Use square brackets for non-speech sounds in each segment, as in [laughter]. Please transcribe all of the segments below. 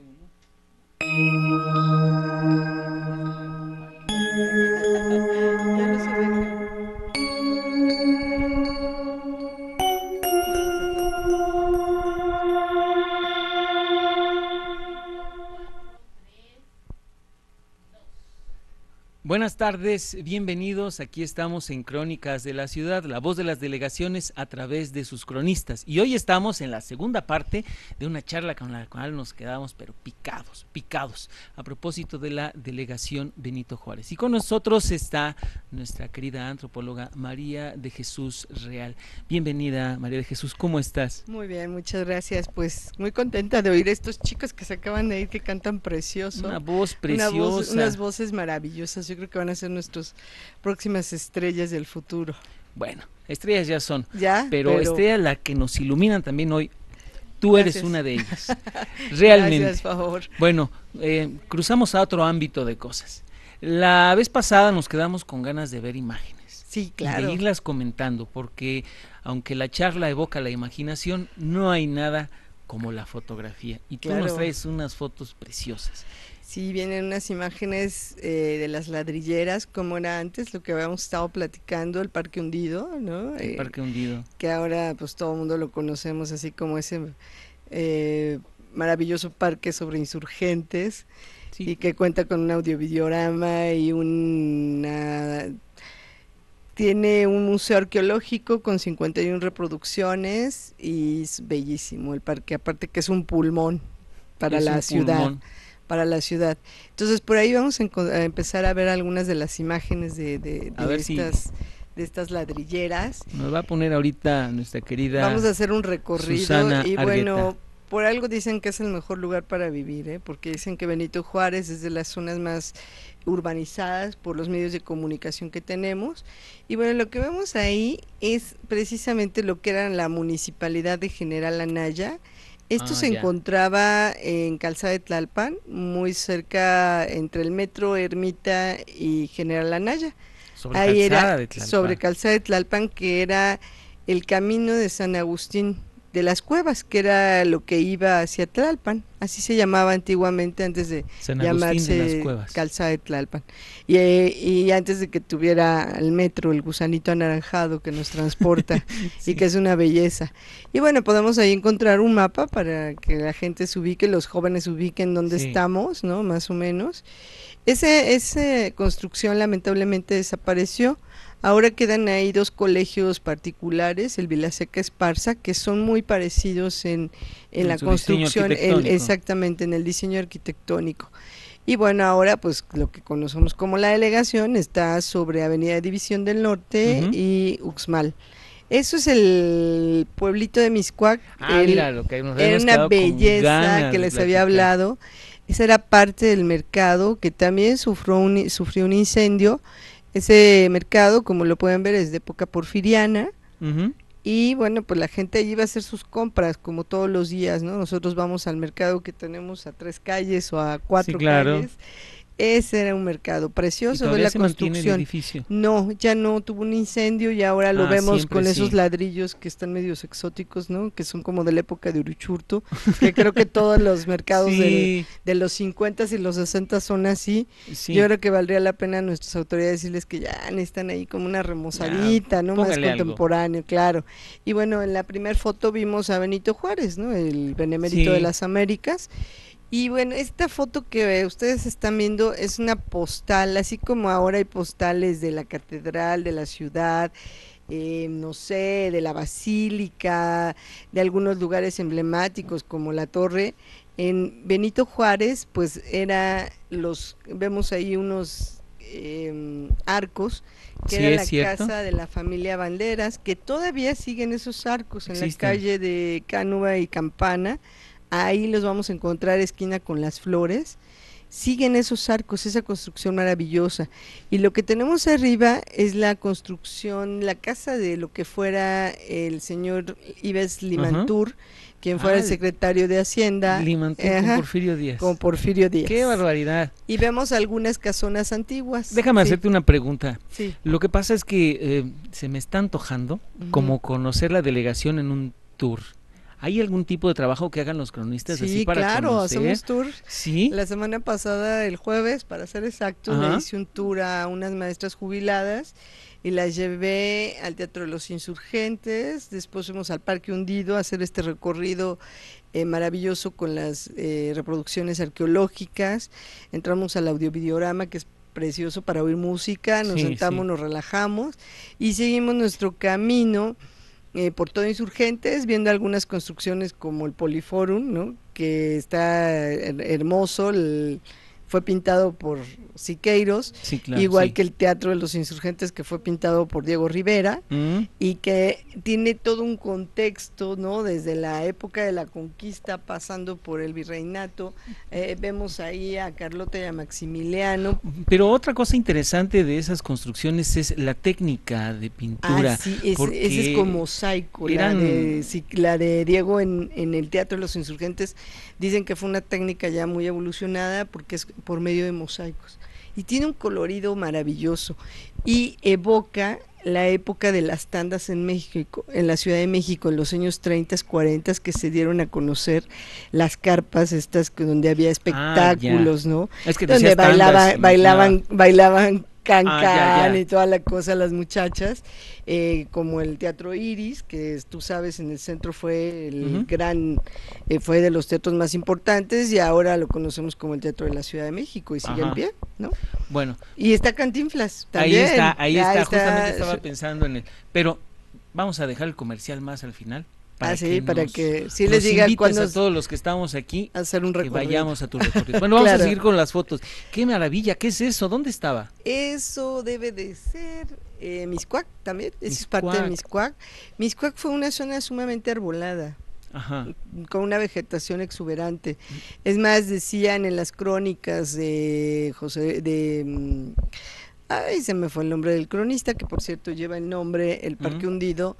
Zoom. Tardes, bienvenidos. Aquí estamos en Crónicas de la Ciudad, la voz de las delegaciones a través de sus cronistas. Y hoy estamos en la segunda parte de una charla con la cual nos quedamos pero picados, picados, a propósito de la delegación Benito Juárez. Y con nosotros está nuestra querida antropóloga María de Jesús Real. Bienvenida, María de Jesús, ¿cómo estás? Muy bien, muchas gracias. Pues muy contenta de oír a estos chicos que se acaban de ir, que cantan precioso. Una voz preciosa. unas voces maravillosas. Yo creo que van a ser nuestras próximas estrellas del futuro. Bueno, estrellas ya son. Ya. Pero, estrella la que nos iluminan también hoy. Tú eres una de ellas. [laughs] Realmente. Gracias, por favor. Bueno, eh, cruzamos a otro ámbito de cosas. La vez pasada nos quedamos con ganas de ver imágenes. Sí, claro. Y de irlas comentando, porque aunque la charla evoca la imaginación, no hay nada como la fotografía. Y tú nos traes unas fotos preciosas. Sí, vienen unas imágenes eh, de las ladrilleras, como era antes, lo que habíamos estado platicando, el Parque Hundido, ¿no? El eh, Parque Hundido. Que ahora pues todo el mundo lo conocemos así como ese eh, maravilloso parque sobre insurgentes y que cuenta con un audiovisiorama y una... Tiene un museo arqueológico con 51 reproducciones y es bellísimo el parque, aparte que es un pulmón para la ciudad para la ciudad. Entonces por ahí vamos a, empezar a ver algunas de las imágenes de, de, estas de estas ladrilleras. Nos va a poner ahorita nuestra querida. Vamos a hacer un recorrido y bueno, por algo dicen que es el mejor lugar para vivir, ¿eh? porque dicen que Benito Juárez es de las zonas más urbanizadas por los medios de comunicación que tenemos. Y bueno, lo que vemos ahí es precisamente lo que era la municipalidad de General Anaya esto ah, se encontraba en Calzada de Tlalpan, muy cerca entre el metro Ermita y General Anaya. Sobre Ahí era de sobre Calzada de Tlalpan, que era el camino de San Agustín de las cuevas, que era lo que iba hacia Tlalpan, así se llamaba antiguamente antes de llamarse Calzada de Tlalpan. Y, eh, y, antes de que tuviera el metro, el gusanito anaranjado que nos transporta [laughs] y que es una belleza. Y bueno, podemos ahí encontrar un mapa para que la gente se ubique, los jóvenes se ubiquen donde estamos, ¿no? Más o menos. Ese, esa construcción lamentablemente desapareció Ahora quedan ahí dos colegios particulares, el Vilaseca Esparza, que son muy parecidos en, en, la construcción, exactamente, en el diseño arquitectónico. Y bueno, ahora pues lo que conocemos como la delegación está sobre Avenida División del Norte y Uxmal. Eso es el pueblito de Miscuac. Ah, mira, lo que era una belleza que les había hablado. Esa era parte del mercado que también sufrió un, sufrió un incendio ese mercado, como lo pueden ver, es de época porfiriana. Y bueno, pues la gente allí va a hacer sus compras como todos los días, ¿no? Nosotros vamos al mercado que tenemos a tres calles o a cuatro calles ese era un mercado precioso de la construcción. edificio? No, ya no, tuvo un incendio y ahora lo ah, vemos con esos ladrillos que están medios exóticos, ¿no? Que son como de la época de Uruchurto, que creo que todos [laughs] los mercados de los 50 y los 60 son así. Yo creo que valdría la pena a nuestras autoridades decirles que ya están ahí como una remozadita, ¿no? Más contemporáneo, claro. Y bueno, en la primera foto vimos a Benito Juárez, ¿no? El benemérito de las Américas y bueno, esta foto que ustedes están viendo es una postal, así como ahora hay postales de la catedral, de la ciudad, eh, no sé, de la basílica, de algunos lugares emblemáticos como la torre. En Benito Juárez, pues era los, vemos ahí unos em, arcos, que era la casa de la familia Banderas, que todavía siguen esos arcos en la calle de Cánova y Campana ahí los vamos a encontrar esquina con las flores. Siguen esos arcos, esa construcción maravillosa. Y lo que tenemos arriba es la construcción, la casa de lo que fuera el señor Ives Limantur, quien fuera el ah, secretario de Hacienda. Limantur con Porfirio Díaz. Con Porfirio Díaz. Qué barbaridad. Y vemos algunas casonas antiguas. Déjame hacerte una pregunta. Sí. Lo que pasa es que eh, se me está antojando como conocer la delegación en un tour ¿Hay algún tipo de trabajo que hagan los cronistas sí, así para claro, hacemos tour. Sí. La semana pasada, el jueves, para ser exacto, le hice un tour a unas maestras jubiladas y las llevé al Teatro de los Insurgentes, después fuimos al Parque Hundido a hacer este recorrido eh, maravilloso con las eh, reproducciones arqueológicas, entramos al audiovisiorama que es precioso para oír música, nos sentamos, nos relajamos y seguimos nuestro camino eh, por todo Insurgentes, viendo algunas construcciones como el Poliforum, ¿no? que está hermoso, el, fue pintado por Siqueiros, igual que el Teatro de los Insurgentes que fue pintado por Diego Rivera mm. y que tiene todo un contexto, ¿no? Desde la época de la conquista pasando por el virreinato, eh, vemos ahí a Carlota y a Maximiliano. Pero otra cosa interesante de esas construcciones es la técnica de pintura. Ah, sí, ese es como mosaico, la, de, la de Diego en, en el Teatro de los Insurgentes dicen que fue una técnica ya muy evolucionada porque es por medio de mosaicos. Y tiene un colorido maravilloso y evoca la época de las tandas en México, en la Ciudad de México, en los años 30, 40, que se dieron a conocer las carpas estas donde había ah, espectáculos, ¿no? Es que donde bailaban, bailaban, bailaban Cancán ah, y toda la cosa, las muchachas, eh, como el Teatro Iris, que tú sabes, en el centro fue el gran, eh, fue de los teatros más importantes y ahora lo conocemos como el Teatro de la Ciudad de México y sigue en pie, ¿no? Bueno. Y está Cantinflas también. Ahí está, ahí está, justamente estaba pensando en él. Pero vamos a dejar el comercial más al final para ah, sí, para que si les diga cuando a todos los que estamos aquí hacer un que vayamos a tu recorrido. Bueno, [laughs] vamos a seguir con las fotos. Qué maravilla, ¿qué es eso? ¿Dónde estaba? Eso debe de ser eh, Miscuac también, es parte de Miscuac. Miscuac fue una zona sumamente arbolada. Ajá. con una vegetación exuberante. Es más, decían en las crónicas de José de mm, ay, se me fue el nombre del cronista, que por cierto lleva el nombre El Parque Hundido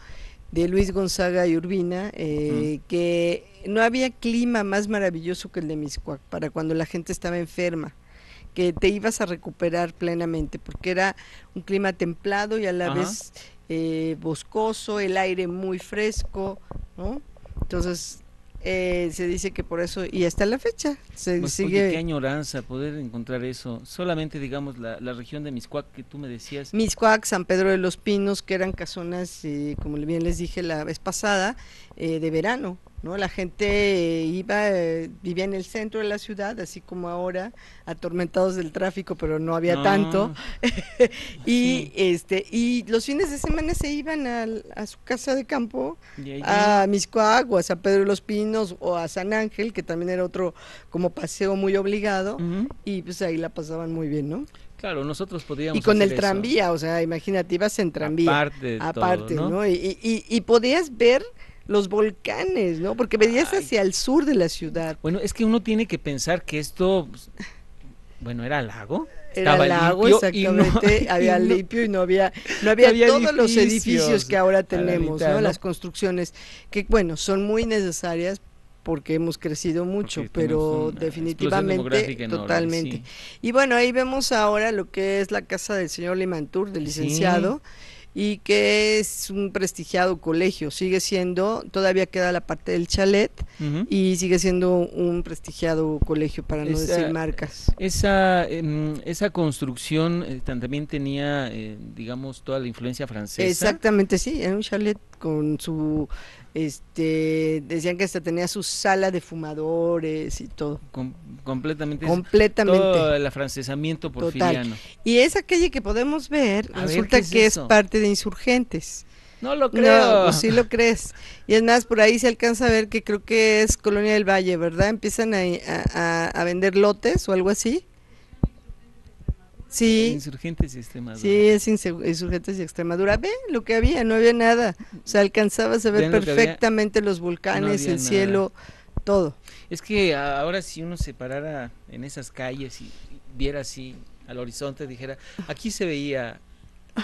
de Luis Gonzaga y Urbina, eh, que no había clima más maravilloso que el de Miscuac para cuando la gente estaba enferma, que te ibas a recuperar plenamente, porque era un clima templado y a la vez eh, boscoso, el aire muy fresco, ¿no? Entonces eh, se dice que por eso, y hasta la fecha, se pues, sigue... qué añoranza poder encontrar eso. Solamente, digamos, la, región de Miscuac que tú me decías. Miscuac, San Pedro de los Pinos, que eran casonas, eh, como bien les dije la vez pasada, eh, de verano. ¿No? La gente iba, eh, vivía en el centro de la ciudad, así como ahora, atormentados del tráfico, pero no había tanto. [laughs] y este y los fines de semana se iban a, su casa de campo, a Miscoag o a San Pedro de los Pinos o a San Ángel, que también era otro como paseo muy obligado, y pues ahí la pasaban muy bien, ¿no? Claro, nosotros podíamos. Y con el tranvía, o sea, imagínate, ibas en tranvía. Aparte, aparte ¿no? Y, y, y podías ver los volcanes, ¿no? Porque venías hacia el sur de la ciudad. Bueno, es que uno tiene que pensar que esto, bueno, era lago. Era lago, exactamente, [laughs] había limpio y no había, no había, todos los edificios que ahora tenemos, ¿no? Las construcciones, que bueno, son muy necesarias porque hemos crecido mucho, pero definitivamente, totalmente. Y bueno, ahí vemos ahora lo que es la casa del señor Limantur, del licenciado y que es un prestigiado colegio, sigue siendo, todavía queda la parte del chalet y sigue siendo un prestigiado colegio para no decir marcas. Esa, em, esa construcción eh, también tenía, eh, digamos, toda la influencia francesa. Exactamente, sí, era un chalet con su este decían que hasta tenía su sala de fumadores y todo. Completamente completamente. todo el afrancesamiento porfiriano. Y esa calle que podemos ver resulta que es, parte de insurgentes. No lo creo. no, sí lo crees. Y es más por ahí se alcanza a ver que creo que es Colonia del Valle verdad empiezan a vender lotes o algo así Sí. Insurgentes y Extremadura. Sí, es Insurgentes y Extremadura. Ve lo que había, no había nada. O sea, alcanzabas a ver perfectamente los volcanes, el cielo, todo. Es que ahora si uno se parara en esas calles y viera así al horizonte, dijera, aquí se veía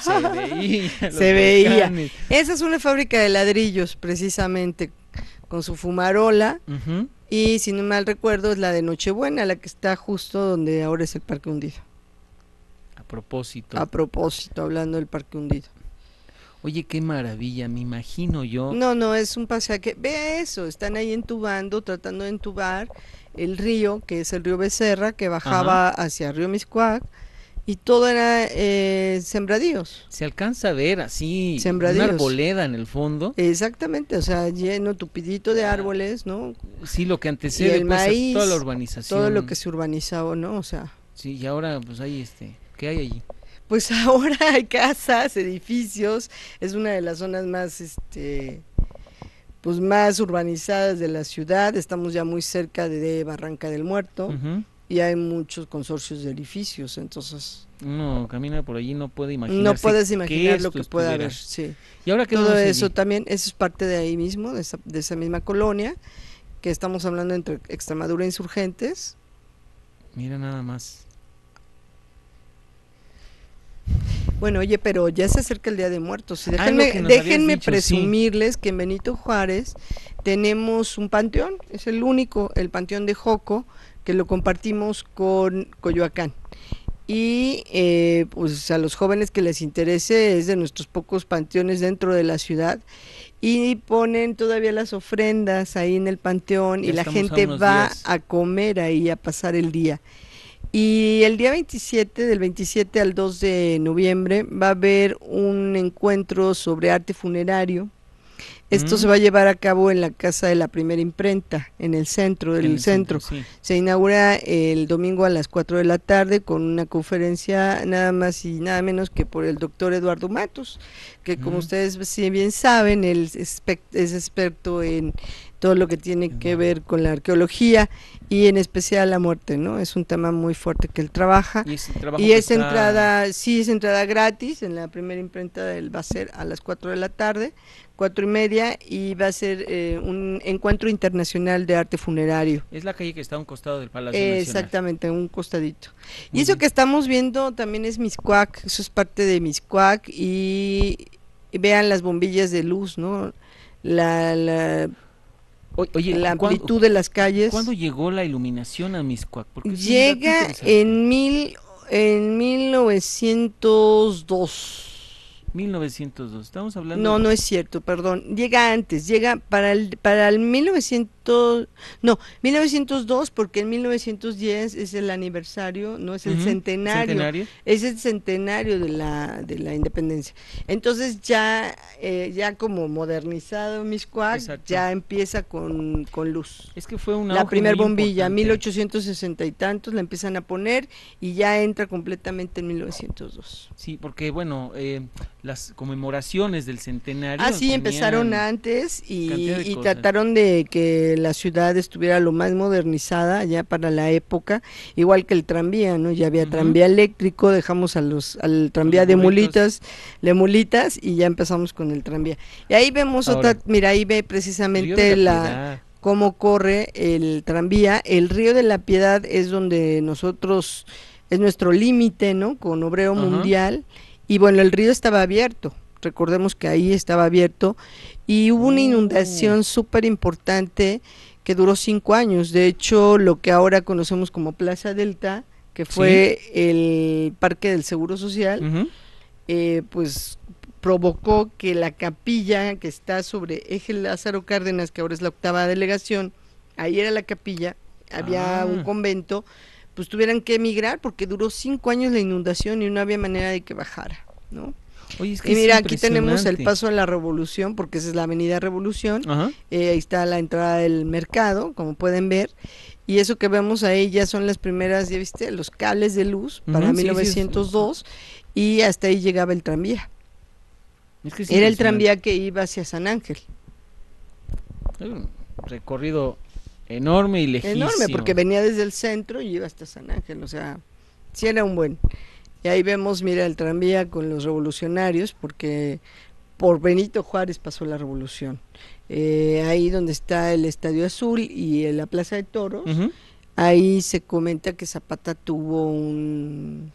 se [laughs] veía. se veía. Esa es una fábrica de ladrillos, precisamente, con su fumarola. Y si no mal recuerdo, es la de Nochebuena, la que está justo donde ahora es el Parque Hundido propósito. A propósito, hablando del Parque Hundido. Oye, qué maravilla, me imagino yo. No, no, es un pasaje. Ve eso, están ahí entubando, tratando de entubar el río, que es el río Becerra, que bajaba hacia Río Miscuac, y todo era eh, sembradíos. Se alcanza a ver así una arboleda en el fondo. Exactamente, o sea, lleno, tupidito de árboles, ¿no? Sí, lo que antecede el pues, maíz, toda la urbanización. Todo lo que se urbanizaba, ¿no? O sea. Sí, y ahora pues hay este, ¿qué hay allí? Pues [laughs] ahora hay casas, edificios, es una de las zonas más este pues más urbanizadas de la ciudad, estamos ya muy cerca de Barranca del Muerto y hay muchos consorcios de edificios, entonces uno camina por allí no puede imaginar no puedes imaginar lo que puede haber, sí. Y ahora que todo eso también eso es parte de ahí mismo, de esa, de esa misma colonia que estamos hablando entre Extremadura e Insurgentes. Mira nada más. Bueno, oye, pero ya se acerca el Día de Muertos. Déjenme, déjenme presumirles que en Benito Juárez tenemos un panteón, es el único, el panteón de Joco, que lo compartimos con Coyoacán. Y eh, pues a los jóvenes que les interese es de nuestros pocos panteones dentro de la ciudad y ponen todavía las ofrendas ahí en el panteón y la gente va a comer ahí a pasar el día. Y el día 27, del 27 al 2 de noviembre, va a haber un encuentro sobre arte funerario. Esto mm. se va a llevar a cabo en la casa de la primera imprenta, en el centro del centro. Se inaugura el domingo a las 4 de la tarde con una conferencia nada más y nada menos que por el doctor Eduardo Matos, que como mm. ustedes bien saben, él es experto en todo lo que tiene que ver con la arqueología y en especial la muerte, ¿no? Es un tema muy fuerte que él trabaja. Y, es entrada, sí, es entrada gratis, en la primera imprenta él va a ser a las 4 de la tarde, cuatro y media, y va a ser eh, un encuentro internacional de arte funerario. Es la calle que está a un costado del Palacio Exactamente, un costadito. y eso que estamos viendo también es Miscuac, eso es parte de Miscuac, y, vean las bombillas de luz, ¿no? la, la Oye, la amplitud de las calles. ¿Cuándo llegó la iluminación a Miscuac? Llega en mil en 1902. 1902, estamos hablando. No, no es cierto, perdón. Llega antes, llega para el para el 1900, no, 1902 porque en 1910 es el aniversario, no es el centenario, es el centenario de la de la independencia. Entonces ya eh, ya como modernizado Miscuac ya empieza con, con, luz. Es que fue una la primera bombilla, 1860 y tantos la empiezan a poner y ya entra completamente en 1902. Sí, porque bueno, eh, las conmemoraciones del centenario. Ah, sí, empezaron antes y, trataron de que la ciudad estuviera lo más modernizada ya para la época, igual que el tranvía, ¿no? Ya había tranvía eléctrico, dejamos a los, al tranvía de mulitas, de mulitas y ya empezamos con el tranvía. Y ahí vemos otra, mira, ahí ve precisamente la, cómo corre el tranvía. El río de la Piedad es donde nosotros, es nuestro límite, ¿no? Con Obreo Mundial y bueno, el río estaba abierto, recordemos que ahí estaba abierto, y hubo una inundación oh. súper importante que duró cinco años. De hecho, lo que ahora conocemos como Plaza Delta, que fue el Parque del Seguro Social, eh, pues provocó que la capilla que está sobre Eje Lázaro Cárdenas, que ahora es la octava delegación, ahí era la capilla, había un ah. convento, pues tuvieran que emigrar porque duró cinco años la inundación y no había manera de que bajara, ¿no? Y mira, aquí tenemos el paso a la Revolución, porque esa es la Avenida Revolución. Eh, ahí está la entrada del mercado, como pueden ver. Y eso que vemos ahí ya son las primeras, ya viste, los cables de luz para 1902. y hasta ahí llegaba el tranvía. Era el tranvía que iba hacia San Ángel. recorrido Enorme y lejísimo. Enorme, porque venía desde el centro y iba hasta San Ángel, o sea, sí era un buen. Y ahí vemos, mira, el tranvía con los revolucionarios, porque por Benito Juárez pasó la revolución. Eh, ahí donde está el Estadio Azul y la Plaza de Toros, ahí se comenta que Zapata tuvo un,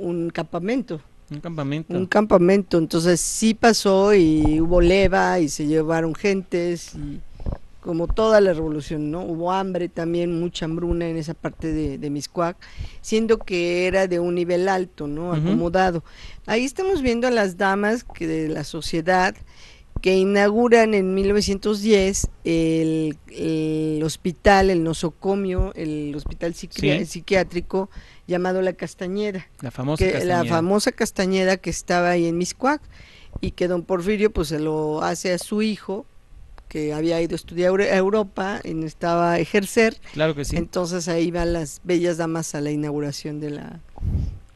un campamento. Un campamento. Un campamento, entonces sí pasó y hubo leva y se llevaron gentes y como toda la revolución, ¿no? Hubo hambre también, mucha hambruna en esa parte de, de Miscuac, siendo que era de un nivel alto, ¿no? Acomodado. Ahí estamos viendo a las damas que de la sociedad que inauguran en 1910 el, el hospital, el nosocomio, el hospital psiquiátrico llamado La Castañeda. La famosa Castañeda. La famosa Castañeda que estaba ahí en Miscuac y que don Porfirio pues se lo hace a su hijo que había ido a estudiar a Europa y necesitaba ejercer. Claro que sí. Entonces ahí van las bellas damas a la inauguración de la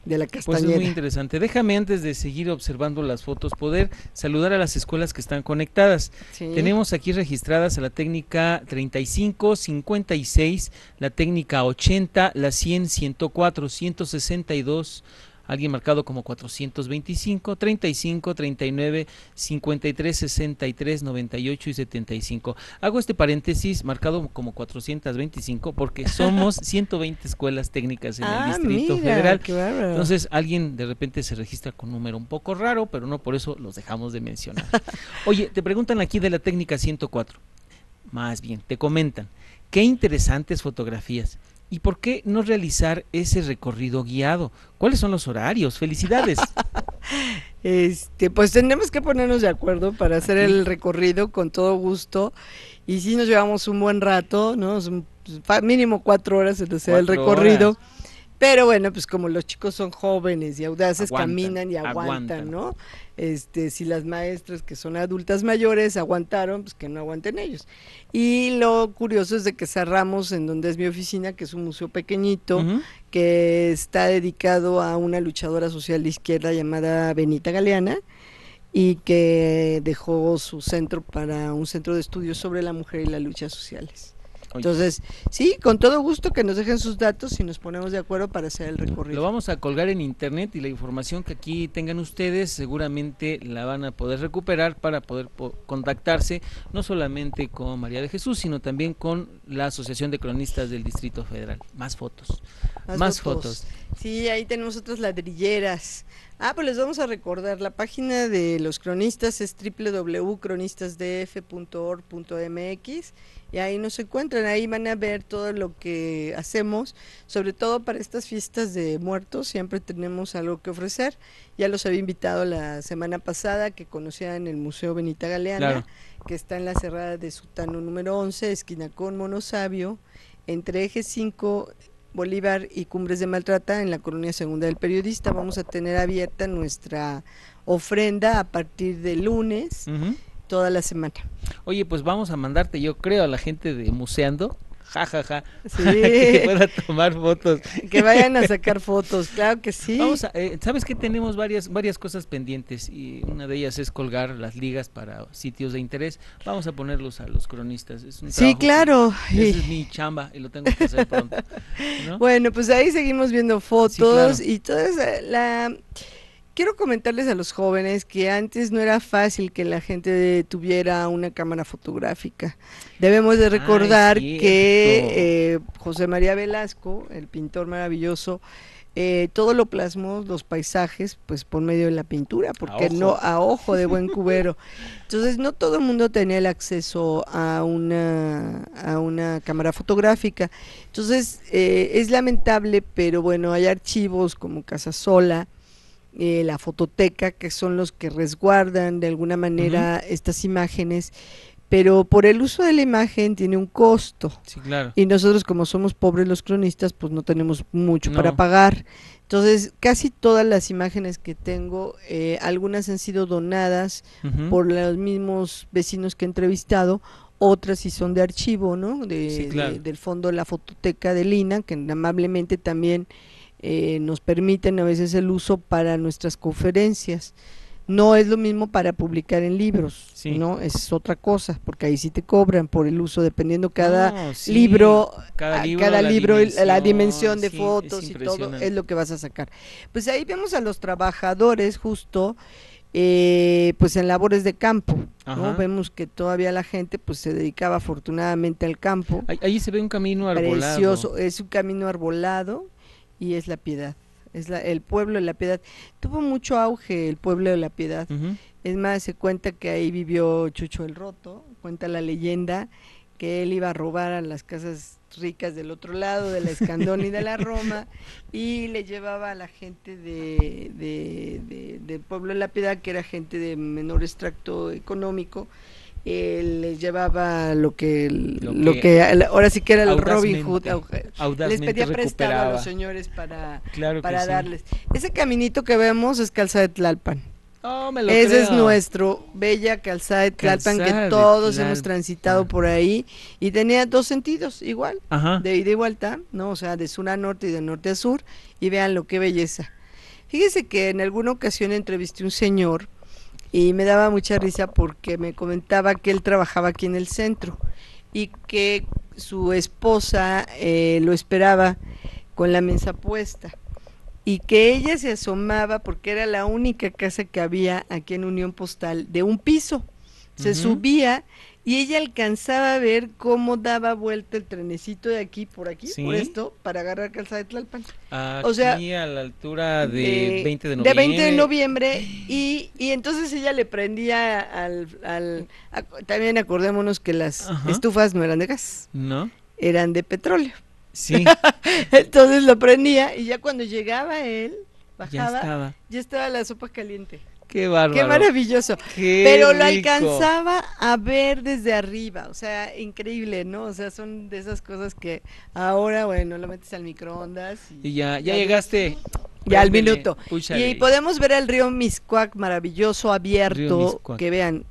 de la Castañeda. Pues es muy interesante. Déjame antes de seguir observando las fotos poder saludar a las escuelas que están conectadas. Tenemos aquí registradas a la técnica 35, 56, la técnica 80, la 100, 104, 162, alguien marcado como 425, 35, 39, 53, 63, 98 y 75. Hago este paréntesis marcado como 425 porque [laughs] somos 120 escuelas técnicas en el ah, Distrito Federal. Entonces alguien de repente se registra con un número un poco raro, pero no por eso los dejamos de mencionar. [laughs] Oye, te preguntan aquí de la técnica 104. Más bien, te comentan, qué interesantes fotografías. ¿Y por qué no realizar ese recorrido guiado? ¿Cuáles son los horarios? Felicidades. [laughs] este, pues tenemos que ponernos de acuerdo para hacer el recorrido con todo gusto. Y si nos llevamos un buen rato, ¿no? Mínimo cuatro horas en hacer el recorrido. Pero bueno, pues como los chicos son jóvenes y audaces, caminan y aguantan, ¿no? Este, si las maestras que son adultas mayores aguantaron, pues que no aguanten ellos. Y lo curioso es de que cerramos en donde es mi oficina, que es un museo pequeñito, que está dedicado a una luchadora social de izquierda llamada Benita Galeana y que dejó su centro para un centro de estudios sobre la mujer y las luchas sociales. Entonces, sí, con todo gusto que nos dejen sus datos y nos ponemos de acuerdo para hacer el recorrido. Lo vamos a colgar en internet y la información que aquí tengan ustedes seguramente la van a poder recuperar para poder contactarse no solamente con María de Jesús, sino también con la Asociación de Cronistas del Distrito Federal. Más fotos. Más, fotos. Sí, ahí tenemos otras ladrilleras. Ah, pues les vamos a recordar, la página de los cronistas es www.cronistasdf.org.mx y ahí nos encuentran, ahí van a ver todo lo que hacemos, sobre todo para estas fiestas de muertos, siempre tenemos algo que ofrecer. Ya los había invitado la semana pasada que conocían el Museo Benita Galeana, que está en la cerrada de Sutano número 11, esquina con Monosabio, entre eje 5 Bolívar y Cumbres de Maltrata en la colonia segunda del periodista. Vamos a tener abierta nuestra ofrenda a partir de lunes toda la semana. Oye, pues vamos a mandarte, yo creo, a la gente de Museando, jajaja, ja, ja, [laughs] que pueda tomar fotos. [laughs] Que vayan a [laughs] sacar fotos, claro que sí. Vamos a, eh, sabes que tenemos varias varias cosas pendientes y una de ellas es colgar las ligas para sitios de interés. Vamos a ponerlos a los cronistas. Es un sí, claro. esa es mi chamba y lo tengo que hacer pronto. Bueno, pues ahí seguimos viendo fotos y toda esa, la quiero comentarles a los jóvenes que antes no era fácil que la gente tuviera una cámara fotográfica. Debemos de recordar que eh, José María Velasco, el pintor maravilloso, eh, todo lo plasmó, los paisajes, pues por medio de la pintura, porque no a ojo de buen [laughs] cubero. Entonces no todo el mundo tenía el acceso a una, a una cámara fotográfica. Entonces eh, es lamentable, pero bueno, hay archivos como Casasola, eh, la fototeca, que son los que resguardan de alguna manera estas imágenes, pero por el uso de la imagen tiene un costo. Y nosotros como somos pobres los cronistas, pues no tenemos mucho para pagar. Entonces, casi todas las imágenes que tengo, eh, algunas han sido donadas por los mismos vecinos que he entrevistado, otras sí son de archivo, ¿no? De, del fondo de la fototeca de Lina, que amablemente también eh, nos permiten a veces el uso para nuestras conferencias. No es lo mismo para publicar en libros, ¿no? Es otra cosa, porque ahí sí te cobran por el uso, dependiendo cada libro, cada libro, la, dimensión, de fotos y todo, es lo que vas a sacar. Pues ahí vemos a los trabajadores justo, eh, pues en labores de campo, ¿no? Vemos que todavía la gente pues se dedicaba afortunadamente al campo. Ahí, se ve un camino arbolado. Precioso, es un camino arbolado y es la piedad. Es la, el pueblo de la piedad. Tuvo mucho auge el pueblo de la piedad. Es más, se cuenta que ahí vivió Chucho el Roto, cuenta la leyenda que él iba a robar a las casas ricas del otro lado, de la Escandón y de la Roma, [laughs] y le llevaba a la gente de, de, del pueblo de la Piedad, que era gente de menor extracto económico, él les llevaba lo que, lo, que, ahora sí que era el Robin Hood, les pedía prestado a los señores para, para darles. Ese caminito que vemos es calzada de Tlalpan. Oh, Ese es nuestro bella calzada de Tlalpan que todos hemos transitado por ahí y tenía dos sentidos igual, de ida y vuelta, ¿no? O sea, de sur a norte y de norte a sur y vean lo que belleza. Fíjese que en alguna ocasión entrevisté a un señor y me daba mucha risa porque me comentaba que él trabajaba aquí en el centro y que su esposa eh, lo esperaba con la mesa puesta y que ella se asomaba porque era la única casa que había aquí en Unión Postal de un piso. Se subía y ella alcanzaba a ver cómo daba vuelta el trenecito de aquí por aquí, por esto, para agarrar calzada de Tlalpan. o sea, a la altura de, 20 de noviembre. De 20 de noviembre [gasps] y, y entonces ella le prendía al... al también acordémonos que las estufas no eran de gas. No. Eran de petróleo. Sí. [laughs] entonces lo prendía y ya cuando llegaba él, bajaba, ya estaba la sopa caliente. Qué bárbaro. Qué maravilloso. Pero lo alcanzaba a ver desde arriba, o sea, increíble, ¿no? O sea, son de esas cosas que ahora, bueno, lo metes al microondas. Y, ya, ya, llegaste. Ya al minuto. Y podemos ver el río Miscuac maravilloso, abierto, que vean,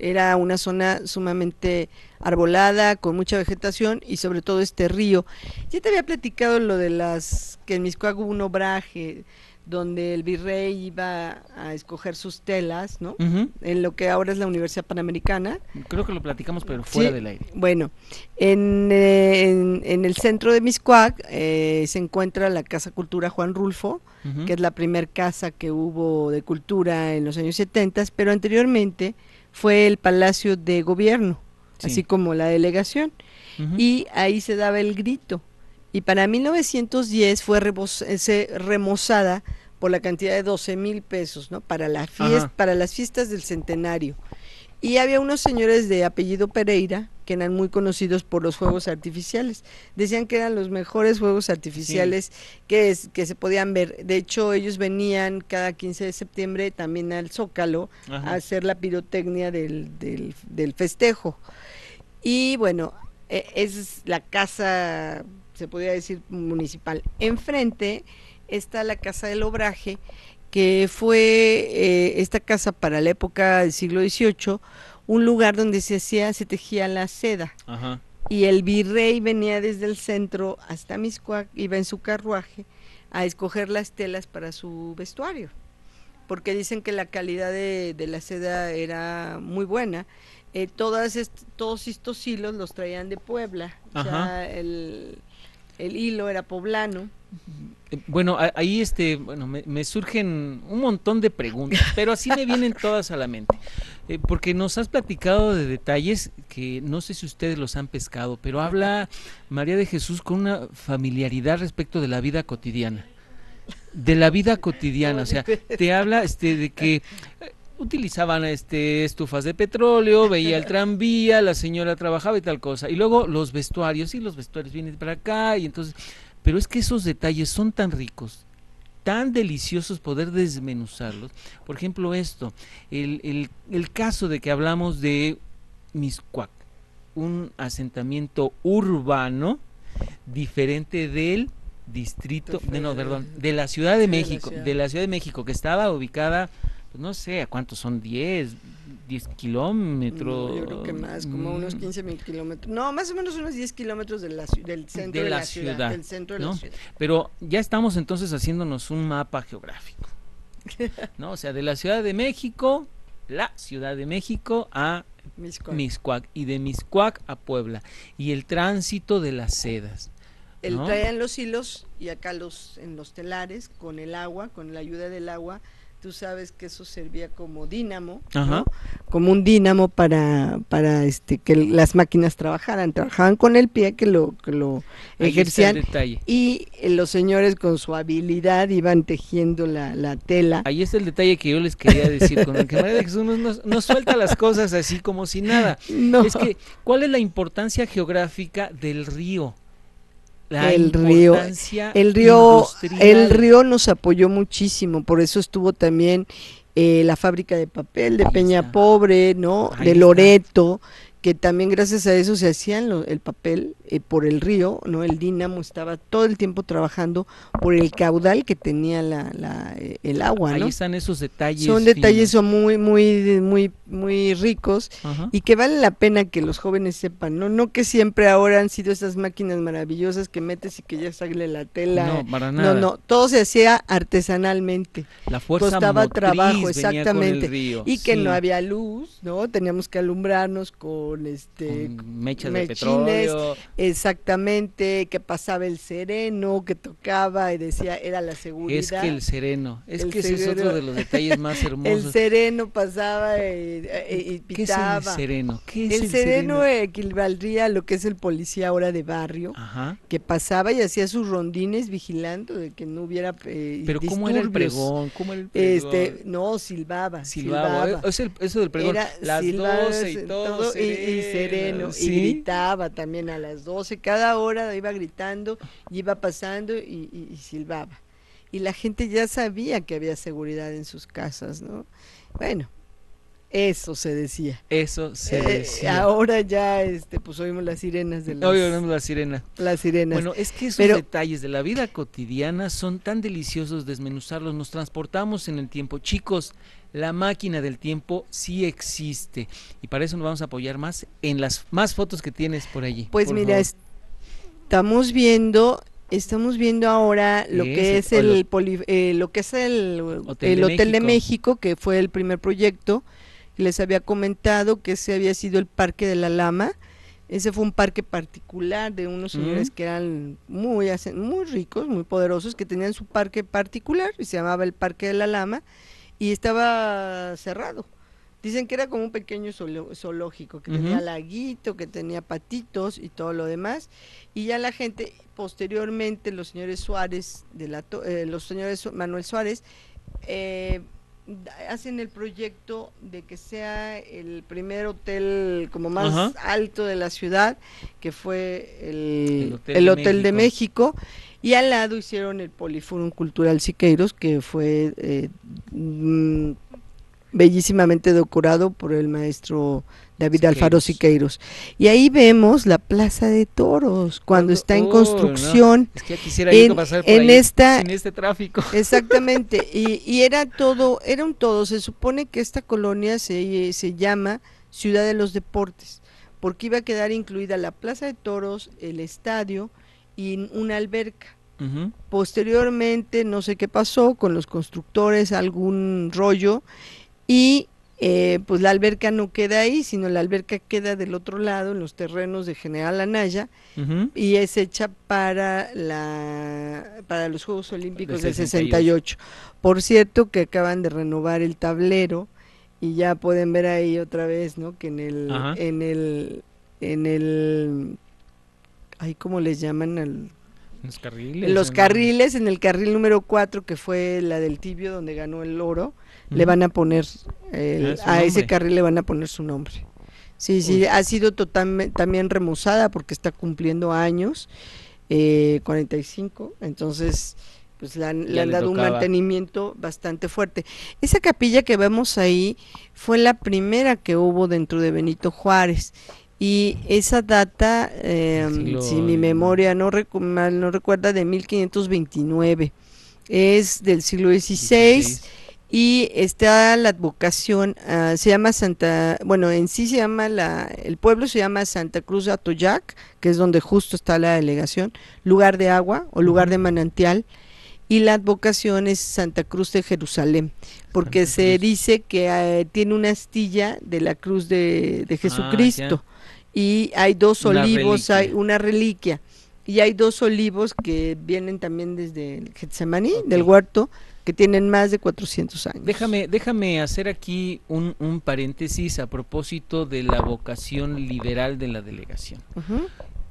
era una zona sumamente arbolada, con mucha vegetación y sobre todo este río. Ya te había platicado lo de las, que en Miscuac hubo un obraje, donde el virrey iba a escoger sus telas, ¿no? En lo que ahora es la Universidad Panamericana. Creo que lo platicamos, pero fuera del aire. Bueno, en, en, el centro de Miscuac eh, se encuentra la Casa Cultura Juan Rulfo, que es la primer casa que hubo de cultura en los años 70, pero anteriormente fue el Palacio de Gobierno, así como la delegación. Y ahí se daba el grito y para 1910 fue remozada por la cantidad de 12 mil pesos, ¿no? Para, la fiesta, para las fiestas del centenario. Y había unos señores de apellido Pereira que eran muy conocidos por los fuegos artificiales. Decían que eran los mejores fuegos artificiales que, que se podían ver. De hecho, ellos venían cada 15 de septiembre también al Zócalo a hacer la pirotecnia del, del, del festejo. Y bueno, e, es la casa se podría decir municipal. Enfrente está la Casa del Obraje, que fue eh, esta casa para la época del siglo XVIII, un lugar donde se hacía, se tejía la seda. Y el virrey venía desde el centro hasta Miscuac, iba en su carruaje a escoger las telas para su vestuario, porque dicen que la calidad de, la seda era muy buena. Eh, todas todos estos hilos los traían de Puebla, o sea, el, el hilo era poblano. Eh, bueno, ahí este, bueno, me, surgen un montón de preguntas, [laughs] pero así me vienen todas a la mente. Eh, porque nos has platicado de detalles que no sé si ustedes los han pescado, pero habla María de Jesús con una familiaridad respecto de la vida cotidiana. De la vida cotidiana, o sea, te habla este de que utilizaban este estufas de petróleo, veía el [laughs] tranvía, la señora trabajaba y tal cosa. Y luego los vestuarios, y los vestuarios vienen para acá y entonces, pero es que esos detalles son tan ricos, tan deliciosos poder desmenuzarlos. Por ejemplo, esto, el, el, el caso de que hablamos de Miscuac, un asentamiento urbano diferente del distrito, de, no, perdón, de la Ciudad de México, de la Ciudad de México, que estaba ubicada pues no sé, ¿a cuántos son? ¿10? 10 kilómetros. yo creo que más, como mm. unos 15 mil kilómetros. No, más o menos unos 10 kilómetros de la, del centro de, la, ciudad, Del centro de la ciudad. Pero ya estamos entonces haciéndonos un mapa geográfico. [laughs] ¿No? O sea, de la Ciudad de México, la Ciudad de México a Miscuac. y de Miscuac a Puebla. Y el tránsito de las sedas. El traían los hilos y acá los en los telares con el agua, con la ayuda del agua tú sabes que eso servía como dínamo, como un dínamo para, para este que las máquinas trabajaran, trabajaban con el pie que lo, que lo ejercían y los señores con su habilidad iban tejiendo la, la, tela. Ahí está el detalle que yo les quería decir, con el que María de Jesús no, suelta las cosas así como si nada. [laughs] Es que, ¿cuál es la importancia geográfica del río? El río el río el río nos apoyó muchísimo por eso estuvo también eh, la fábrica de papel de Peña Pobre no de Loreto que también gracias a eso se hacían el papel eh, por el río, no el dínamo estaba todo el tiempo trabajando por el caudal que tenía la, la eh, el agua, Ahí están esos detalles. Son detalles son muy muy muy muy ricos y que vale la pena que los jóvenes sepan, no no que siempre ahora han sido esas máquinas maravillosas que metes y que ya sale la tela. No, para nada. No, no, todo se hacía artesanalmente. La fuerza costaba trabajo exactamente y que no había luz, ¿no? Teníamos que alumbrarnos con este mechas de petróleo. exactamente que pasaba el sereno que tocaba y decía era la seguridad. Es que el sereno es que ese es otro de los detalles más [laughs] hermosos. el sereno pasaba y, pitaba ¿Qué es el sereno? ¿Qué es el, sereno, equivaldría a lo que es el policía ahora de barrio que pasaba y hacía sus rondines vigilando de que no hubiera eh, pero cómo era el pregón cómo era el pregón? este no silbaba silbaba, eso del pregón. Las doce y todo, y sereno, y gritaba también a las 12, cada hora iba gritando, y iba pasando y, silbaba. Y la gente ya sabía que había seguridad en sus casas, ¿no? Bueno, eso se decía. Eso se eh, decía. Ahora ya, este, pues oímos las sirenas de las... Hoy oímos la sirena. Las sirenas. Bueno, es que esos detalles de la vida cotidiana son tan deliciosos desmenuzarlos. Nos transportamos en el tiempo. Chicos, la máquina del tiempo sí existe y para eso nos vamos a apoyar más en las más fotos que tienes por allí. Pues mira, estamos viendo estamos viendo ahora lo que es el, eh, lo que es el Hotel, el Hotel de México, que fue el primer proyecto. Les había comentado que ese había sido el Parque de la Lama. Ese fue un parque particular de unos señores que eran muy, muy ricos, muy poderosos, que tenían su parque particular y se llamaba el Parque de la Lama y estaba cerrado. Dicen que era como un pequeño zoológico, que tenía laguito, que tenía patitos y todo lo demás. Y ya la gente, posteriormente, los señores Suárez, de la, eh, los señores Manuel Suárez, eh, hacen el proyecto de que sea el primer hotel como más alto de la ciudad, que fue el, Hotel, de, México. y al lado hicieron el Poliforum Cultural Siqueiros, que fue eh, mm, bellísimamente decorado por el maestro David Alfaro Siqueiros. Y ahí vemos la Plaza de Toros cuando está en construcción. Es que quisiera en, pasar por en esta, sin este tráfico. [laughs] Exactamente. y, y, era todo, era un todo. Se supone que esta colonia se, se llama Ciudad de los Deportes, porque iba a quedar incluida la Plaza de Toros, el estadio y una alberca. Posteriormente, no sé qué pasó con los constructores, algún rollo, y eh, pues la alberca no queda ahí, sino la alberca queda del otro lado, en los terrenos de General Anaya, y es hecha para, la, para los Juegos Olímpicos del 68. Por cierto, que acaban de renovar el tablero, y ya pueden ver ahí otra vez, ¿no? Que en el, en el, en el, ay, ¿cómo les llaman al los carriles. En los carriles, en el carril número 4, que fue la del tibio, donde ganó el oro, le van a poner, ah, a ese carril le van a poner su nombre. Sí, sí, ha sido totalmente también remozada porque está cumpliendo años, eh, 45, entonces pues le han, dado un mantenimiento bastante fuerte. Esa capilla que vemos ahí fue la primera que hubo dentro de Benito Juárez y esa data, em, si mi memoria no, no recuerda, de 1529, es del siglo XVI y está la advocación, ah, se llama Santa, bueno, en sí se llama la, el pueblo se llama Santa Cruz de Atoyac, que es donde justo está la delegación, lugar de agua o lugar de manantial, y la advocación es Santa Cruz de Jerusalén, porque se dice que eh, tiene una astilla de la cruz de, ah, Jesucristo, y hay dos olivos, hay una reliquia, y hay dos olivos que vienen también desde el Getsemaní, del huerto, que tienen más de 400 años. Déjame, déjame hacer aquí un, un paréntesis a propósito de la vocación liberal de la delegación.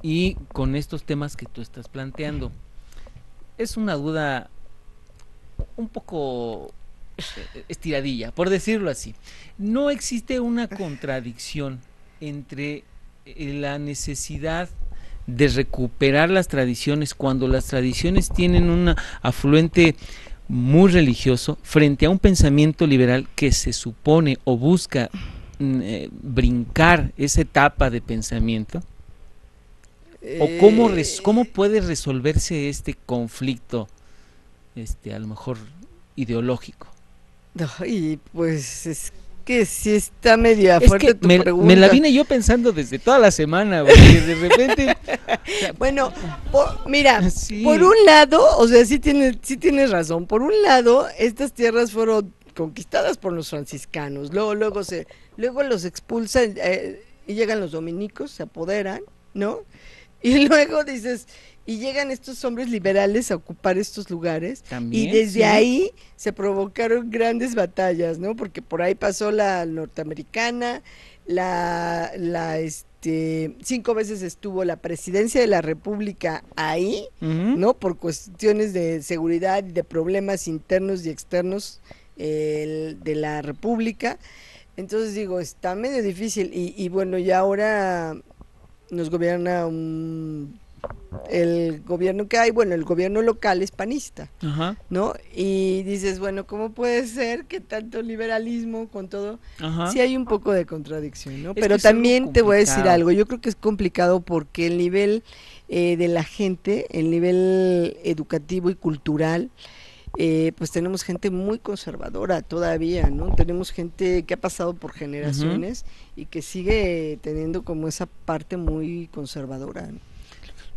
Y con estos temas que tú estás planteando. Es una duda un poco eh, estiradilla, por decirlo así. No existe una contradicción entre eh, la necesidad de recuperar las tradiciones cuando las tradiciones tienen un afluente muy religioso frente a un pensamiento liberal que se supone o busca mm, eh, brincar esa etapa de pensamiento? ¿O cómo, cómo puede resolverse este conflicto, este, a lo mejor ideológico? y pues es que sí está media fuerte tu me, pregunta. Me la vine yo pensando desde toda la semana, porque de repente... [laughs] bueno, mira, [laughs] por un lado, o sea, sí tienes, sí tienes razón, por un lado, estas tierras fueron conquistadas por los franciscanos, luego, luego, se, luego los expulsan eh, y llegan los dominicos, se apoderan, ¿no? Y [laughs] luego dices, y llegan estos hombres liberales a ocupar estos lugares y desde ahí se provocaron grandes batallas, ¿no? Porque por ahí pasó la norteamericana, la, la este, cinco veces estuvo la presidencia de la República ahí, ¿no? Por cuestiones de seguridad y de problemas internos y externos de la República. Entonces digo, está medio difícil y, y bueno, y ahora nos gobierna un el gobierno que hay, bueno, el gobierno local es panista, ¿no? Y dices, bueno, ¿cómo puede ser que tanto liberalismo con todo? Sí hay un poco de contradicción, ¿no? Pero también te voy a decir algo, yo creo que es complicado porque el nivel eh, de la gente, el nivel educativo y cultural, eh, pues tenemos gente muy conservadora todavía, ¿no? Tenemos gente que ha pasado por generaciones y que sigue teniendo como esa parte muy conservadora. ¿no?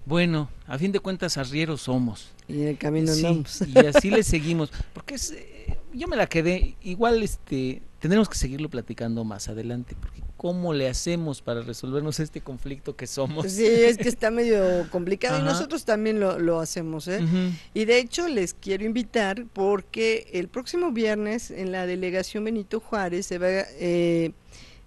Bueno, a fin de cuentas arrieros somos. Y en el camino andamos. Y así le seguimos. Porque eh, yo me la quedé, igual este, tendremos que seguirlo platicando más adelante, porque ¿cómo le hacemos para resolvernos este conflicto que somos? Sí, es que está medio complicado y nosotros también lo, hacemos. ¿eh? Y de hecho les quiero invitar porque el próximo viernes en la delegación Benito Juárez se va... Eh,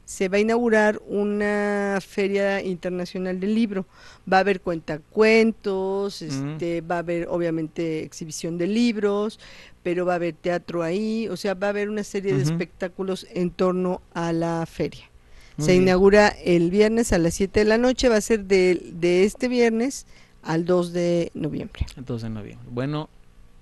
se va a inaugurar una feria internacional del libro. Va a haber cuentacuentos, este, va a haber obviamente exhibición de libros, pero va a haber teatro ahí, o sea, va a haber una serie de espectáculos en torno a la feria. se inaugura el viernes a las 7 de la noche, va a ser de, de este viernes al 2 de noviembre. El 2 de noviembre. Bueno,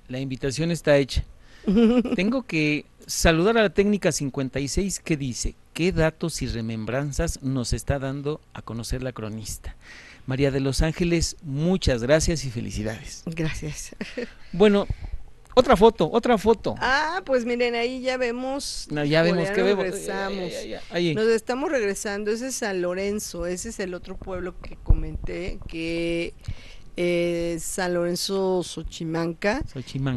la invitación está hecha. [laughs] Tengo que saludar a la técnica 56 que dice, ¿qué datos y remembranzas nos está dando a conocer la cronista? María de los Ángeles, muchas gracias y felicidades. Gracias. Bueno, otra foto, otra foto. Ah, pues miren, ahí ya vemos. No, ya vemos que vemos. Regresamos. Nos estamos regresando. Ese es San Lorenzo, ese es el otro pueblo que comenté, que eh, San Lorenzo Xochimanca,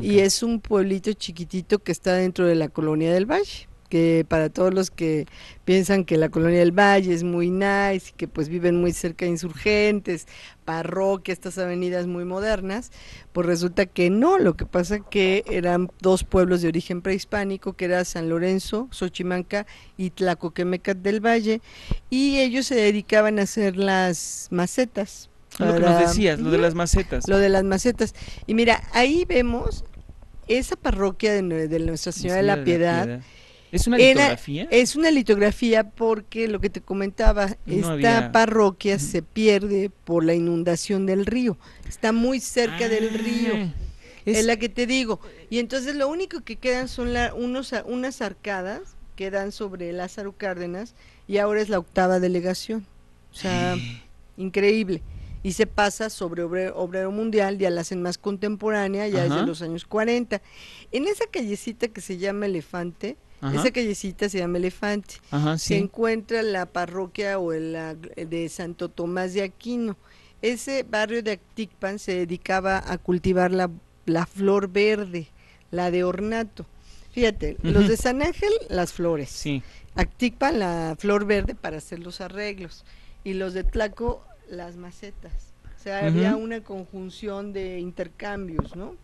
y es un pueblito chiquitito que está dentro de la colonia del Valle que para todos los que piensan que la colonia del Valle es muy nice y que pues viven muy cerca de insurgentes, parroquia, estas avenidas muy modernas, pues resulta que no, lo que pasa que eran dos pueblos de origen prehispánico, que era San Lorenzo, Xochimanca y Tlacoquemecat del Valle, y ellos se dedicaban a hacer las macetas lo que nos decías, lo de las macetas. Lo de las macetas. Y mira, ahí vemos esa parroquia de, Nuestra Señora de la Piedad. ¿Es una litografía? es una litografía porque lo que te comentaba, esta parroquia se pierde por la inundación del río. Está muy cerca del ah, río. Es, la que te digo. Y entonces lo único que quedan son la, unos, unas arcadas que dan sobre Lázaro Cárdenas y ahora es la octava delegación. O sea, increíble y se pasa sobre obrero, mundial, ya la hacen más contemporánea, ya es de los años 40. En esa callecita que se llama Elefante, esa callecita se llama Elefante, se encuentra la parroquia o el, de Santo Tomás de Aquino. Ese barrio de Acticpan se dedicaba a cultivar la, la flor verde, la de ornato. Fíjate, los de San Ángel, las flores. Sí. Acticpan la flor verde para hacer los arreglos. Y los de Tlaco, las macetas. O sea, había una conjunción de intercambios, ¿no?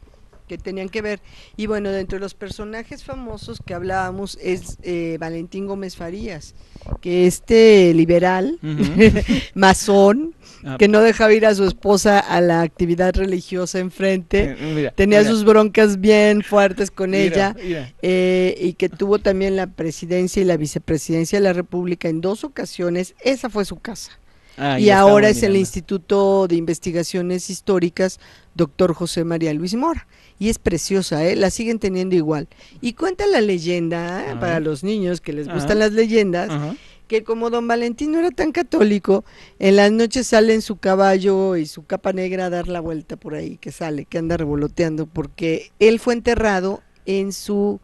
que tenían que ver. Y bueno, dentro de los personajes famosos que hablábamos es eh, Valentín Gómez Farías, que este liberal, [laughs] masón, ah. que no dejaba ir a su esposa a la actividad religiosa enfrente, eh, tenía sus broncas bien fuertes con ella, eh, y que tuvo también la presidencia y la vicepresidencia de la República en dos ocasiones, esa fue su casa. Ah, y ahora es el Instituto de Investigaciones Históricas, doctor José María Luis Mora. Y es preciosa, ¿eh? la siguen teniendo igual. Y cuenta la leyenda, ¿eh? para los niños que les gustan las leyendas, que como don Valentín no era tan católico, en las noches sale en su caballo y su capa negra a dar la vuelta por ahí, que sale, que anda revoloteando, porque él fue enterrado en su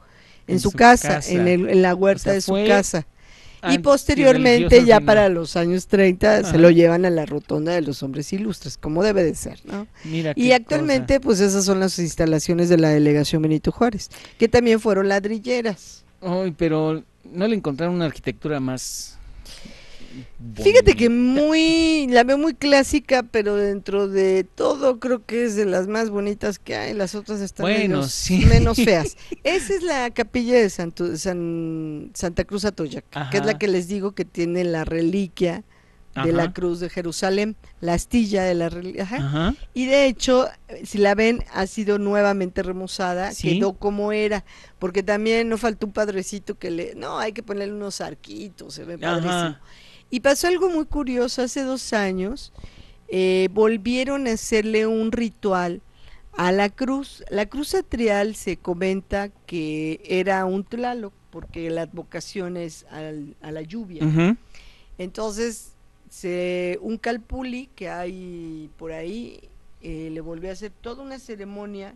en, su, casa, En, el, en, la huerta de su casa y posteriormente, ya para los años 30, se lo llevan a la rotonda de los hombres ilustres, como debe de ser, ¿no? y actualmente, pues esas son las instalaciones de la delegación Benito Juárez, que también fueron ladrilleras. Ay, pero no le encontraron una arquitectura más Fíjate que muy, la veo muy clásica, pero dentro de todo creo que es de las más bonitas que hay. Las otras están menos, feas. [laughs] Esa es la capilla de Santo, San, Santa Cruz Atoyac, que es la que les digo que tiene la reliquia de la cruz de Jerusalén, la astilla de la reliquia. Y de hecho, si la ven, ha sido nuevamente remozada, quedó como era, porque también no faltó un padrecito que le, no, hay que ponerle unos arquitos, se ve padrísimo. Y pasó algo muy curioso, hace dos años eh, volvieron a hacerle un ritual a la cruz. La cruz atrial se comenta que era un tlaloc, porque la advocación es a la lluvia. Entonces, se, un calpuli que hay por ahí eh, le volvió a hacer toda una ceremonia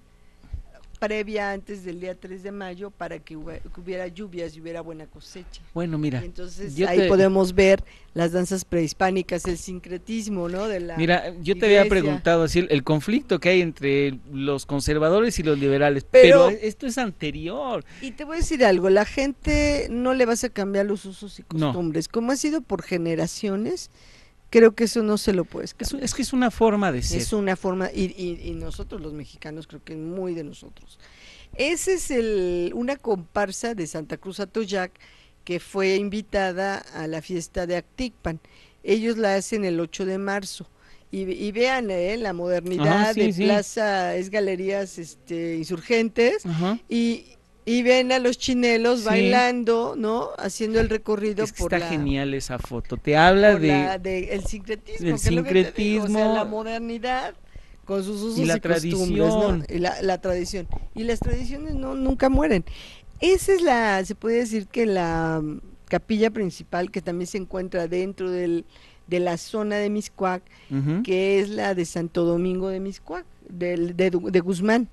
previa antes del día 3 de mayo para que hubiera lluvias y hubiera buena cosecha. Bueno, mira. Entonces ahí podemos ver las danzas prehispánicas, el sincretismo, ¿no? De la mira, yo te había preguntado así el, conflicto que hay entre los conservadores y los liberales, pero, esto es anterior. Y te voy a decir algo, la gente no le vas a cambiar los usos y costumbres, como ha sido por generaciones creo que eso no se lo puedes. Es, que es una forma de ser. Es una forma, y, y, nosotros los mexicanos creo que es muy de nosotros. Ese es el, una comparsa de Santa Cruz Atoyac que fue invitada a la fiesta de Acticpan. Ellos la hacen el 8 de marzo. Y, vean eh, la modernidad de Plaza, es Galerías este, Insurgentes. Y, y ven a los chinelos bailando, ¿no? Haciendo el recorrido es que está genial esa foto. Te habla de, el sincretismo, el sincretismo, la modernidad con sus usos y la tradición, y la, tradición. Y las tradiciones no nunca mueren. Esa es la, se puede decir que la mm, capilla principal que también se encuentra dentro del, de la zona de Miscuac, que es la de Santo Domingo de Miscuac, del, de, de Guzmán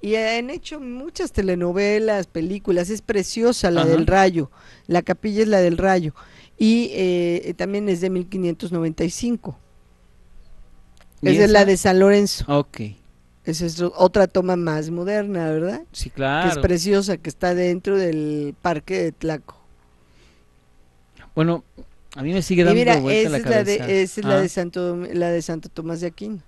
y han hecho muchas telenovelas, películas, es preciosa la del Rayo, la capilla es la del Rayo, y eh, también es de 1595. Esa es la de San Lorenzo. Ok. Esa es otra toma más moderna, ¿verdad? Sí, claro. Que es preciosa, que está dentro del parque de Tlaco. Bueno, a mí me sigue dando vuelta la cabeza. La de, esa es la de ah. Santo, la de Santo Tomás de Aquino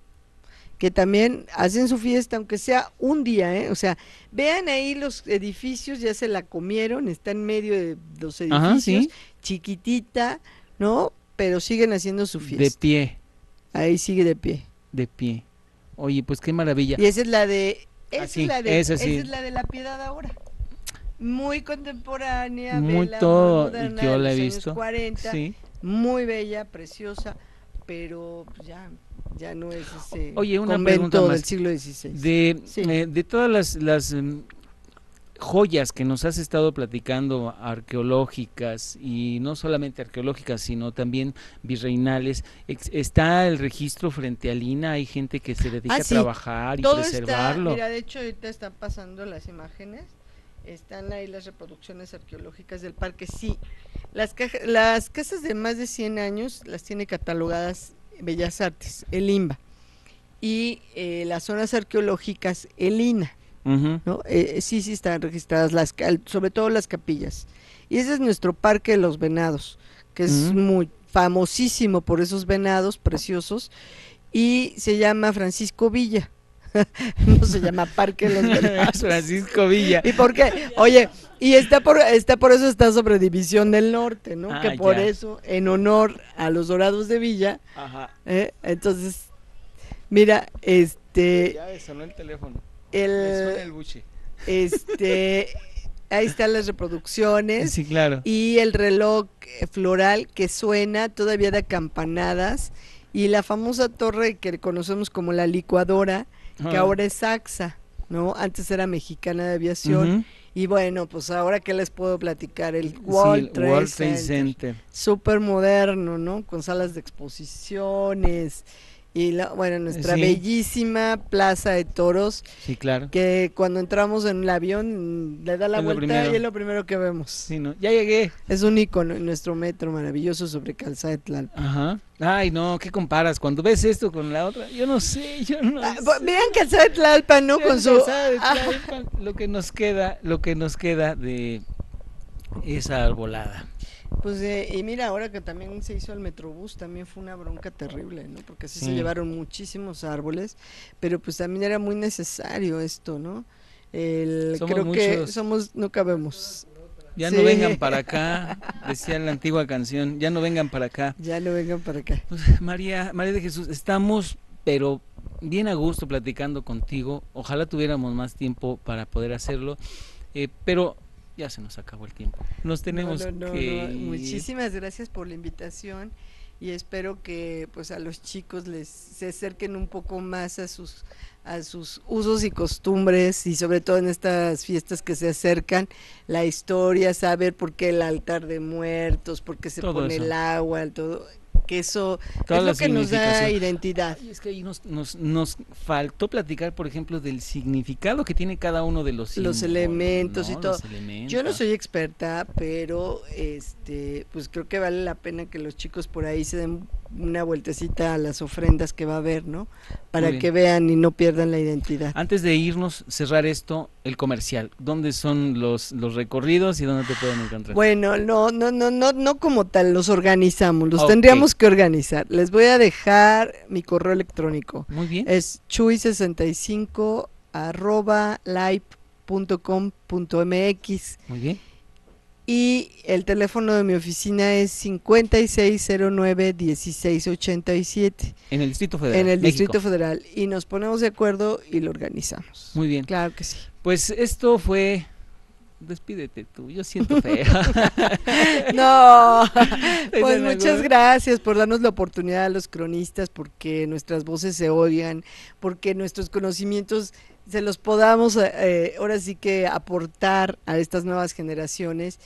que también hacen su fiesta, aunque sea un día, ¿eh? O sea, vean ahí los edificios, ya se la comieron, está en medio de los edificios, chiquitita, ¿no? Pero siguen haciendo su fiesta. De pie. Ahí sigue de pie. De pie. Oye, pues qué maravilla. Y esa es la de... Esa, es, la de, esa, es la de la piedad ahora. Muy contemporánea, muy todo, yo la he visto. 40, sí. muy bella, preciosa, pero pues, ya ya no es ese Oye, una pregunta del siglo XVI. De, eh, de todas las, las em, joyas que nos has estado platicando, arqueológicas, y no solamente arqueológicas, sino también virreinales, ¿está el registro frente a Lina? ¿Hay gente que se dedica ah, a trabajar y preservarlo? mira, de hecho ahorita están pasando las imágenes, están ahí las reproducciones arqueológicas del parque, sí. Las, las casas de más de 100 años las tiene catalogadas Bellas Artes, el IMBA, y eh, las zonas arqueológicas, el INA. ¿no? Eh, sí, sí están registradas, las, sobre todo las capillas. Y ese es nuestro Parque de los Venados, que es muy famosísimo por esos venados preciosos, y se llama Francisco Villa. [laughs] no se llama Parque Los Venados. [laughs] Francisco Villa. ¿Y por qué? Oye, y está por, está por eso está sobre División del Norte, ¿no? que ah, por eso, en honor a los Dorados de Villa, Ajá. ¿eh? entonces, mira, este... Ya sonó el teléfono. El, el buche. Este... [laughs] Ahí están las reproducciones. Sí, claro. Y el reloj floral que suena todavía de campanadas. Y la famosa torre que conocemos como la licuadora, que ahora es AXA, ¿no? Antes era mexicana de aviación. Y bueno, pues ahora que les puedo platicar, el World, Trade, Center, Center. Súper moderno, ¿no? Con salas de exposiciones y la, bueno, nuestra bellísima plaza de toros. Sí, claro. Que cuando entramos en el avión le da la vuelta y es lo primero que vemos. Sí, ¿no? Ya llegué. Es un icono en nuestro metro maravilloso sobre Calzada de Tlalpan. Ajá. Ay, no, ¿qué comparas? Cuando ves esto con la otra, yo no sé, yo no ah, sé. Vean Calzada de Tlalpan, ¿no? con su... De [laughs] Tlalpan, lo que nos queda, lo que nos queda de esa arbolada. Pues eh, y mira, ahora que también se hizo el Metrobús, también fue una bronca terrible, ¿no? Porque así se llevaron muchísimos árboles, pero pues también era muy necesario esto, ¿no? El, creo que somos, no cabemos. Ya no vengan para [laughs] acá, decía la antigua canción, ya no vengan para acá. Ya no vengan para acá. Pues, María, María de Jesús, estamos, pero bien a gusto platicando contigo. Ojalá tuviéramos más tiempo para poder hacerlo. Eh, pero ya se nos acabó el tiempo. Nos tenemos que... Muchísimas gracias por la invitación y espero que pues a los chicos les se acerquen un poco más a sus a sus usos y costumbres y sobre todo en estas fiestas que se acercan la historia saber por qué el altar de muertos por qué se pone el agua todo que eso es lo que nos da identidad. Y es que ahí nos, nos, nos, faltó platicar, por ejemplo, del significado que tiene cada uno de los los elementos y todo. Yo no soy experta, pero este, pues creo que vale la pena que los chicos por ahí se den una vueltecita a las ofrendas que va a haber, ¿no? Para que vean y no pierdan la identidad. Antes de irnos, cerrar esto, el comercial. ¿Dónde son los, los recorridos y dónde te pueden encontrar? Bueno, no, no, no, no, no como tal, los organizamos, los tendríamos que organizar. Les voy a dejar mi correo electrónico. Muy bien. Es chuy65 arroba live.com.mx. Muy bien y el teléfono de mi oficina es 5609-1687. En el Distrito Federal. En el Distrito Federal. Y nos ponemos de acuerdo y lo organizamos. Muy bien. Claro que sí. Pues esto fue... Despídete tú, yo siento feo. [laughs] no, [laughs] pues muchas gracias por darnos la oportunidad a los cronistas, porque nuestras voces se oigan, porque nuestros conocimientos se los podamos eh, eh, ahora sí que aportar a estas nuevas generaciones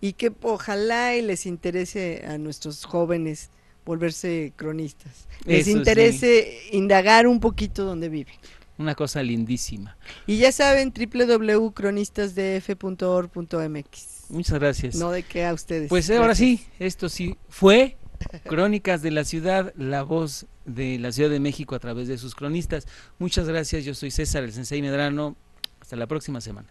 y que ojalá y les interese a nuestros jóvenes volverse cronistas, les interese indagar un poquito donde viven. Una cosa lindísima. Y ya saben, www.cronistasdf.org.mx. Muchas gracias. No de qué a ustedes. Pues ahora sí, esto sí fue Crónicas de la Ciudad, la voz de la Ciudad de México a través de sus cronistas. Muchas gracias, yo soy César, el Sensei Medrano. Hasta la próxima semana.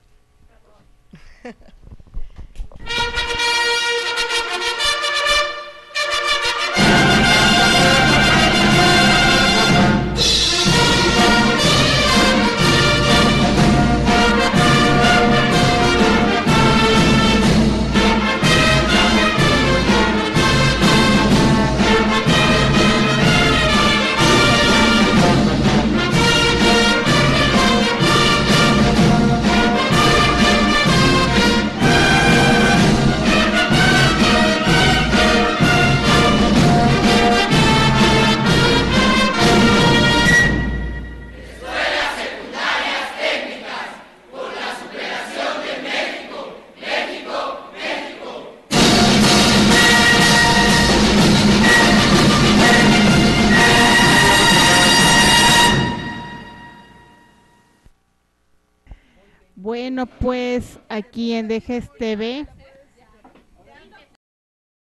Aquí en Dejes TV